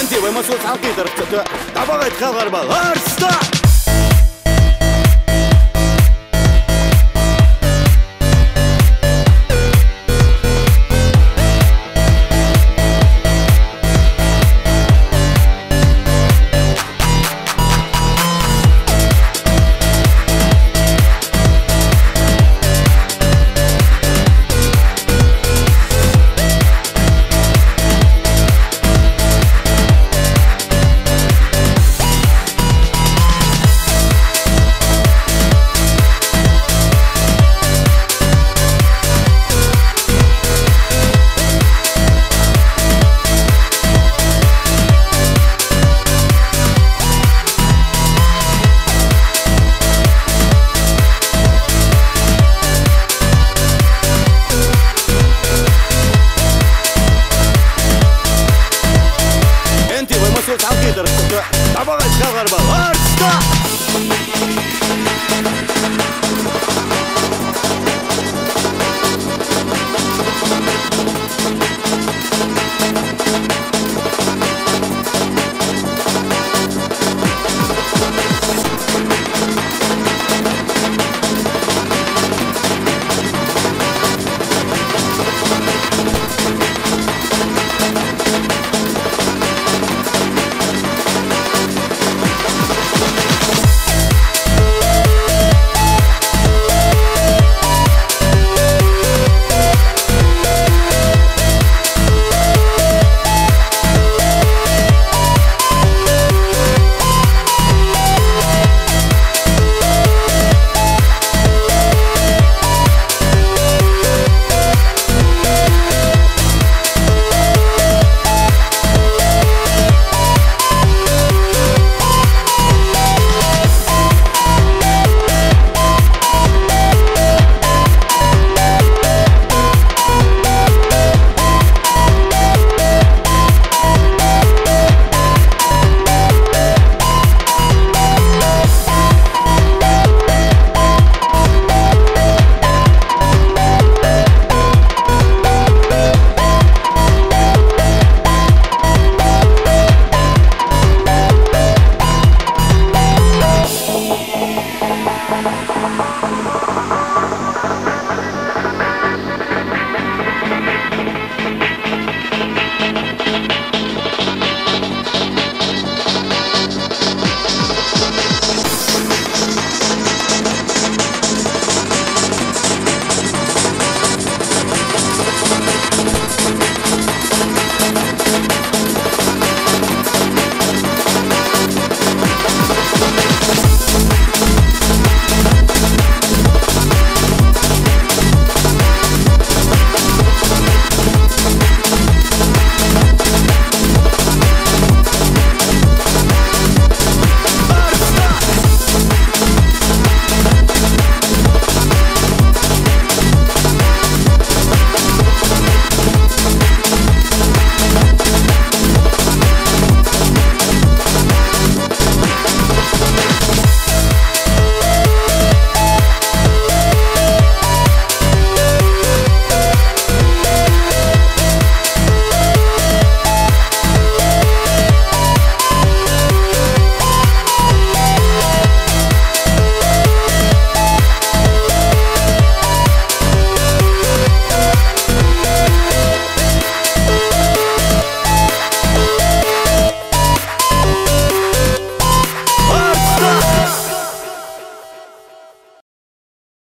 انت وين ما وما حقي تركتك تعبغت خضر بغار ستار. эсвэл хамгийн дарагтай намайг ашгаагаар ба орцгоо